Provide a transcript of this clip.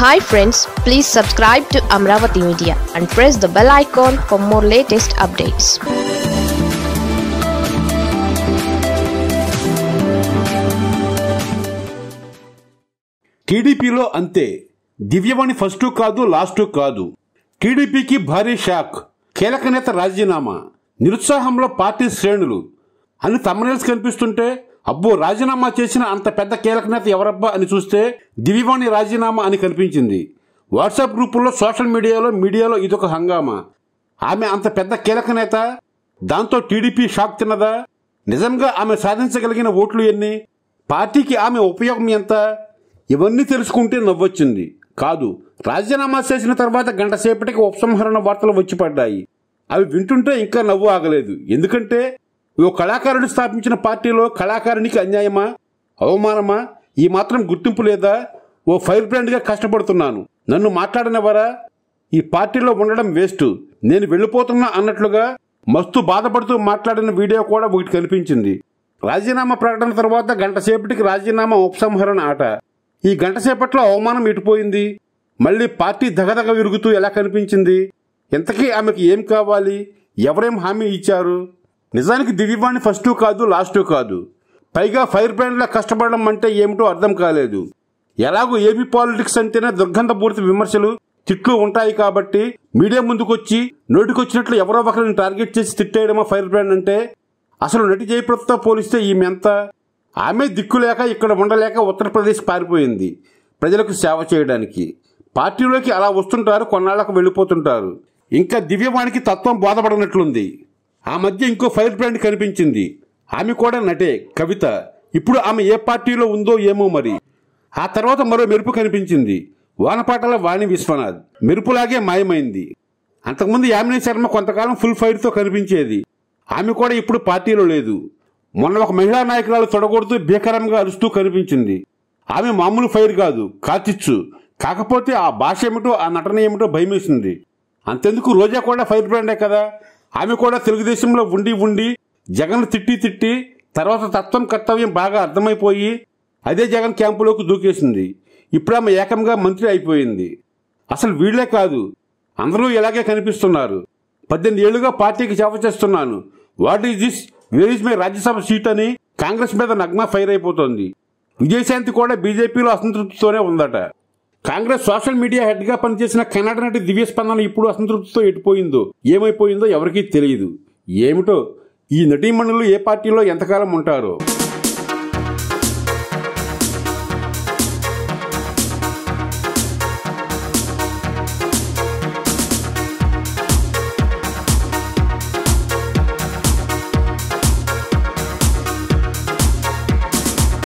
Hi friends please subscribe to Amaravati media and press the bell icon for more latest updates టీడీపీలో అంతే. దివ్యవాణి first కాదు last కాదు. టీడీపీకి భారీ షాక్. కీలక నేత రాజీనామా. నిరుత్సాహంలో పార్టీ శ్రేణులు. అని తమ్మనేల్స్ కనిపిస్తుంటే అబ్బో రాజీనామా చేసిన అంత పెద్ద కీలక నేత ఎవరబ్బా అని చూస్తే దివివాణి రాజీనామా అని కనిపించింది. వాట్సాప్ గ్రూపుల్లో సోషల్ మీడియాలో మీడియాలో ఇదొక హంగామా. ఆమె అంత పెద్ద కీలక నేత? దాంతో టీడీపీ షాక్ తిన్నదా? నిజంగా ఆమె సాధించగలిగిన ఓట్లు ఎన్ని? పార్టీకి ఆమె ఉపయోగం ఎంత? ఇవన్నీ తెలుసుకుంటే నవ్వొచ్చింది. కాదు రాజీనామా చేసిన తర్వాత గంట సేపటికి ఉపసంహరణ వార్తలు వచ్చి పడ్డాయి. అవి వింటుంటే ఇంకా నవ్వు ఆగలేదు. ఎందుకంటే ఓ కళాకారుడు స్థాపించిన పార్టీలో కళాకారునికి అన్యాయమా? అవమానమా? ఈ మాత్రం గుర్తింపు లేదా? ఓ ఫైర్ బ్రాండ్గా కష్టపడుతున్నాను. నన్ను మాట్లాడనివ్వరా ఈ పార్టీలో ఉండడం వేస్ట్. నేను వెళ్ళిపోతున్నా అన్నట్లుగా మస్తు బాధపడుతూ మాట్లాడిన వీడియో కూడా ఒకటి కనిపించింది. రాజీనామా ప్రకటన తర్వాత గంట సేపటికి రాజీనామా ఉపసంహరణ ఆట. ఈ గంట సేపట్లో అవమానం ఇటుపోయింది. మళ్ళీ పార్టీ దగదగ విరుగుతూ ఎలా కనిపించింది? ఇంతకీ ఆమెకి ఏం కావాలి? ఎవరేం హామీ ఇచ్చారు? నిజానికి దివ్యవాణి ఫస్ట్ కాదు లాస్ట్ కాదు. పైగా ఫైర్ బ్రాండ్లా కష్టపడడం అంటే ఏమిటో అర్థం కాలేదు. ఎలాగో ఏపీ పాలిటిక్స్ అంటేనే దుర్గంధపూరిత విమర్శలు తిట్లు ఉంటాయి కాబట్టి మీడియా ముందుకొచ్చి నోటికొచ్చినట్లు ఎవరో ఒకరిని టార్గెట్ చేసి తిట్టేయడమా ఫైర్ బ్రాండ్ అంటే? అసలు నటి జయప్రదతో పోలిస్తే ఈమె ఎంత? ఆమె దిక్కులేక ఇక్కడ ఉండలేక ఉత్తరప్రదేశ్ పారిపోయింది ప్రజలకు సేవ చేయడానికి. పార్టీలోకి అలా వస్తుంటారు కొన్నాళ్ళకు వెళ్ళిపోతుంటారు. ఇంకా దివ్యవాణికి తత్వం బోధపడినట్లుంది. ఆ మధ్య ఇంకో ఫైర్ బ్రాండ్ కనిపించింది. ఆమె కూడా నటే కవిత. ఇప్పుడు ఆమె ఏ పార్టీలో ఉందో ఏమో మరి. ఆ తర్వాత మరో మెరుపు కనిపించింది. వానపాటల వాణి విశ్వనాథ్. మెరుపులాగే మాయమైంది. అంతకుముందు యామిని శర్మ కొంతకాలం ఫుల్ ఫైర్తో కనిపించేది. ఆమె కూడా ఇప్పుడు పార్టీలో లేదు. మొన్న ఒక మహిళా నాయకురాలు తొడగొడుతూ భీకరంగా అరుస్తూ కనిపించింది. ఆమె మామూలు ఫైర్ కాదు కాచిచ్చు కాకపోతే ఆ భాష ఏమిటో ఆ నటన ఏమిటో భయమేసింది. అంతెందుకు రోజా కూడా ఫైర్ బ్రాండే కదా? ఆమె కూడా తెలుగుదేశంలో ఉండి ఉండి జగన్ తిట్టి తిట్టి తర్వాత తత్వం కర్తవ్యం బాగా అర్థమైపోయి అదే జగన్ క్యాంపులోకి దూకేసింది. ఇప్పుడు ఆమె ఏకంగా మంత్రి అయిపోయింది. అసలు వీళ్ళే కాదు అందరూ ఇలాగే కనిపిస్తున్నారు. పద్దెనిమిది ఏళ్ళుగా పార్టీకి సేవ చేస్తున్నాను. What is this? Where is my Rajya Sabha seat అని కాంగ్రెస్ మీద నగ్మా ఫైర్ అయిపోతోంది. విజయశాంతి కూడా బీజేపీలో అసంతృప్తితోనే ఉందట. కాంగ్రెస్ సోషల్ మీడియా హెడ్గా పనిచేసిన కన్నడ నటి దివ్య స్పందన ఇప్పుడు అసంతృప్తితో ఎటుపోయిందో ఏమైపోయిందో ఎవరికీ తెలియదు. ఏమిటో ఈ నటీమణులు ఏ పార్టీలో ఎంతకాలం ఉంటారో.